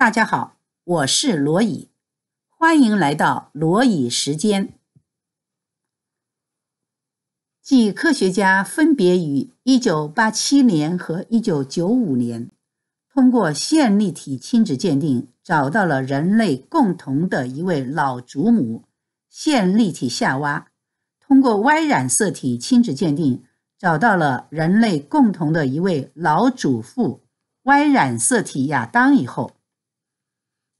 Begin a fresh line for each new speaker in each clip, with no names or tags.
大家好，我是罗乙，欢迎来到罗乙时间。即科学家分别于1987年和1995年，通过线粒体亲子鉴定，找到了人类共同的一位老祖母——线粒体夏娃；通过 Y 染色体亲子鉴定，找到了人类共同的一位老祖父 ——Y 染色体亚当以后，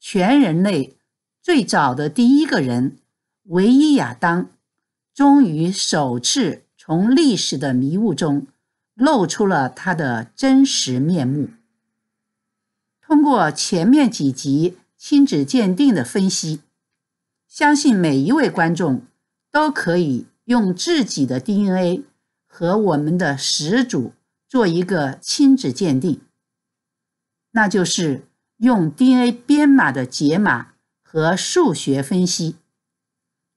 全人类最早的第一个人，唯一亚当，终于首次。从历史的迷雾中露出了他的真实面目。通过前面几集亲子鉴定的分析，相信每一位观众都可以用自己的 DNA 和我们的始祖做一个亲子鉴定，那就是用 DNA 编码的解码和数学分析。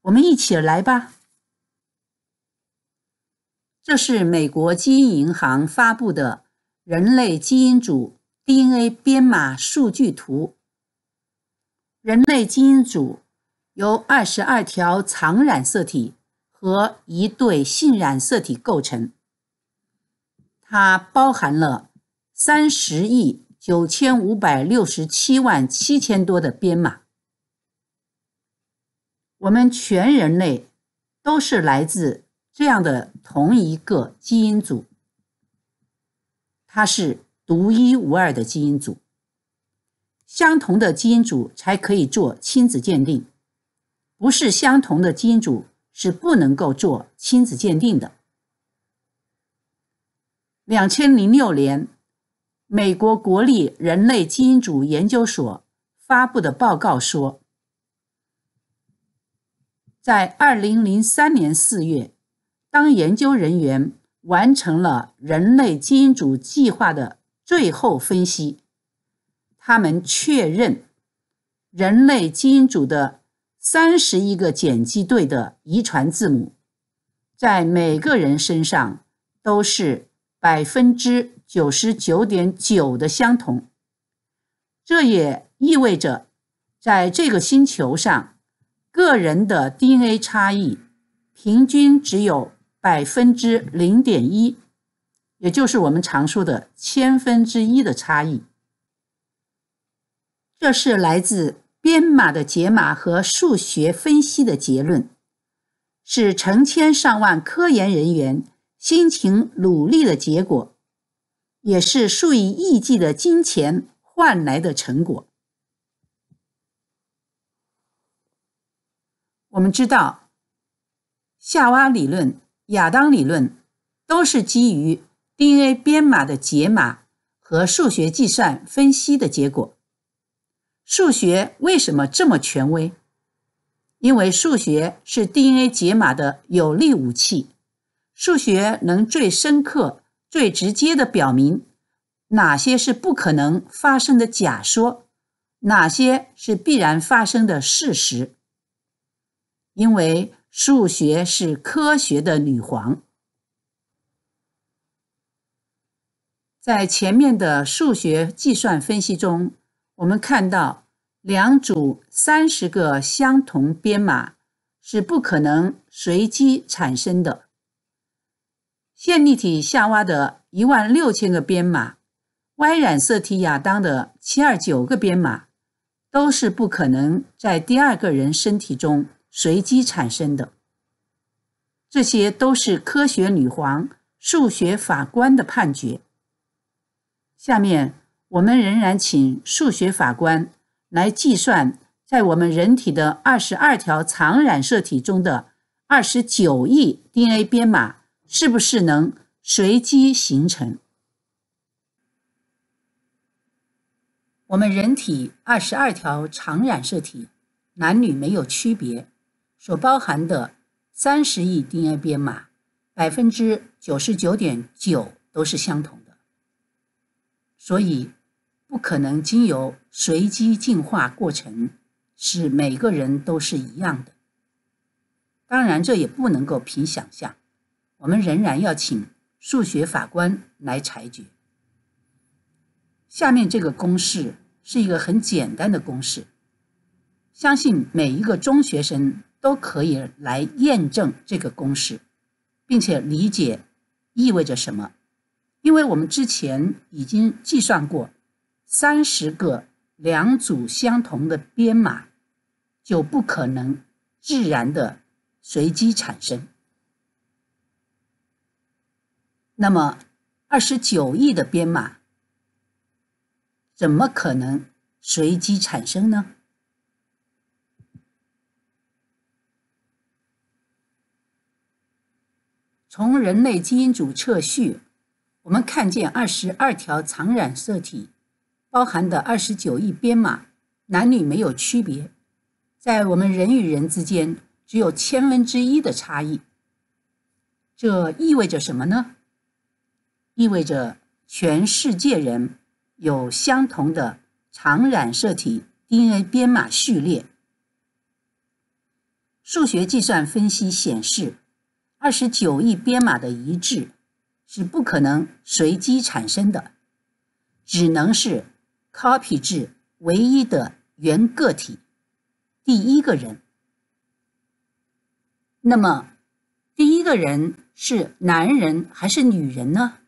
我们一起来吧。这是美国基因银行发布的人类基因组 DNA 编码数据图。人类基因组由二十二条常染色体和一对性染色体构成，它包含了三十亿九千五百六十七万七千多的编码。我们全人类都是来自。这样的同一个基因组，它是独一无二的基因组。相同的基因组才可以做亲子鉴定，不是相同的基因组是不能够做亲子鉴定的。两千零六年，美国国立人类基因组研究所发布的报告说，在二零零三年四月。当研究人员完成了人类基因组计划的最后分析，他们确认人类基因组的三十一个碱基对的遗传字母，在每个人身上都是百分之九十九点九的相同。这也意味着，在这个星球上，个人的 DNA 差异平均只有。百分之零点一，也就是我们常说的千分之一的差异。这是来自编码的解码和数学分析的结论，是成千上万科研人员辛勤努力的结果，也是数以亿计的金钱换来的成果。我们知道，夏娃理论。亚当理论都是基于 DNA 编码的解码和数学计算分析的结果。数学为什么这么权威？因为数学是 DNA 解码的有力武器。数学能最深刻、最直接的表明哪些是不可能发生的假说，哪些是必然发生的事实。因为。数学是科学的女皇。在前面的数学计算分析中，我们看到两组三十个相同编码是不可能随机产生的。线粒体夏娃的一万六千个编码，Y 染色体亚当的七二九个编码，都是不可能在第二个人身体中。随机产生的，这些都是科学女皇、数学法官的判决。下面，我们仍然请数学法官来计算，在我们人体的二十二条常染色体中的二十九亿 DNA 编码是不是能随机形成？我们人体二十二条常染色体，男女没有区别。所包含的三十亿 DNA 编码，百分之九十九点九都是相同的，所以不可能经由随机进化过程使每个人都是一样的。当然，这也不能够凭想象，我们仍然要请数学法官来裁决。下面这个公式是一个很简单的公式，相信每一个中学生都可以来验证这个公式，并且理解意味着什么。因为我们之前已经计算过，三十个两组相同的编码就不可能自然的随机产生。那么，二十九亿的编码怎么可能随机产生呢？从人类基因组测序，我们看见二十二条常染色体包含的二十九亿编码，男女没有区别，在我们人与人之间只有千分之一的差异。这意味着什么呢？意味着全世界人有相同的常染色体 DNA 编码序列。数学计算分析显示，二十九亿编码的一致是不可能随机产生的，只能是 copy 至唯一的原个体，第一个人。那么，第一个人是男人还是女人呢？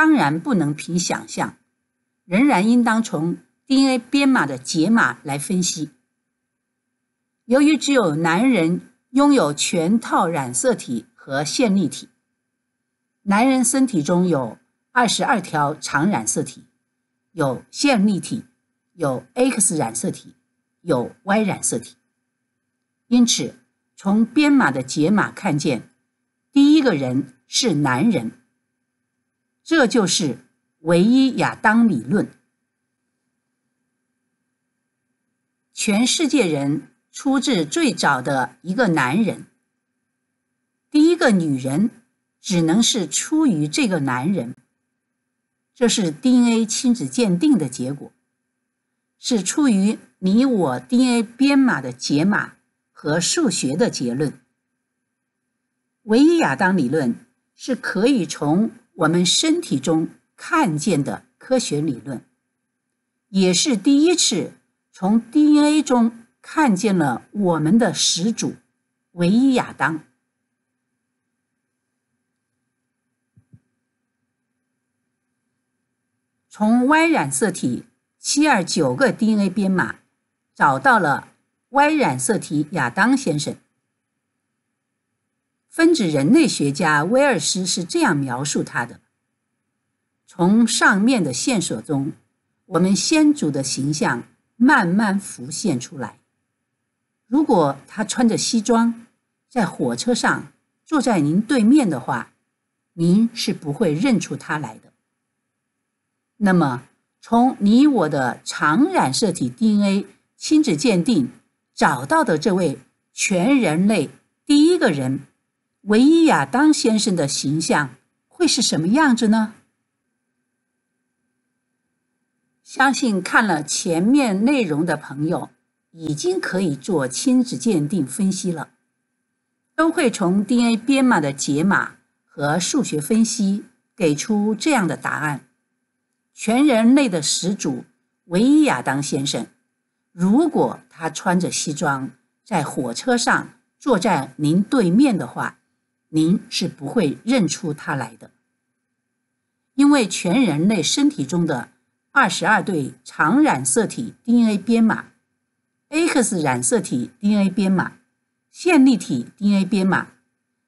当然不能凭想象，仍然应当从 DNA 编码的解码来分析。由于只有男人拥有全套染色体和线粒体，男人身体中有二十二条常染色体，有线粒体，有 X 染色体，有 Y 染色体。因此，从编码的解码看见，第一个人是男人。这就是唯一亚当理论。全世界人出自最早的一个男人，第一个女人只能是出于这个男人。这是 DNA 亲子鉴定的结果，是出于你我 DNA 编码的解码和数学的结论。唯一亚当理论是可以从。我们身体中看见的科学理论，也是第一次从 DNA 中看见了我们的始祖唯一亚当。从 Y 染色体七二九个 DNA 编码找到了 Y 染色体亚当先生。分子人类学家威尔斯是这样描述他的：从上面的线索中，我们先祖的形象慢慢浮现出来。如果他穿着西装，在火车上坐在您对面的话，您是不会认出他来的。那么，从你我的常染色体 DNA 亲子鉴定找到的这位全人类第一个人。唯一亚当先生的形象会是什么样子呢？相信看了前面内容的朋友，已经可以做亲子鉴定分析了，都会从 DNA 编码的解码和数学分析给出这样的答案：全人类的始祖唯一亚当先生，如果他穿着西装在火车上坐在您对面的话。您是不会认出他来的，因为全人类身体中的二十二对常染色体 DNA 编码、X 染色体 DNA 编码、线粒体 DNA 编码，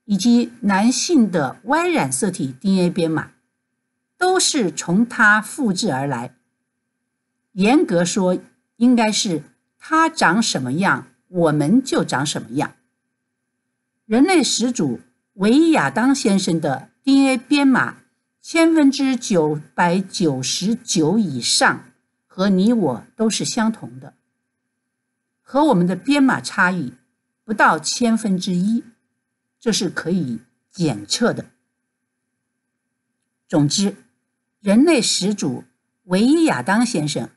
以及男性的 Y 染色体 DNA 编码，都是从它复制而来。严格说，应该是它长什么样，我们就长什么样。人类始祖。唯一亚当先生的 DNA 编码千分之九百九十九以上和你我都是相同的，和我们的编码差异不到千分之一，这是可以检测的。总之，人类始祖唯一亚当先生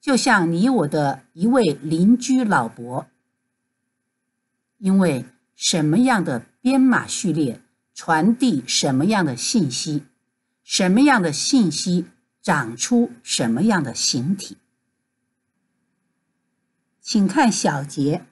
就像你我的一位邻居老伯，因为什么样的？编码序列传递什么样的信息什么样的信息长出什么样的形体。请看小节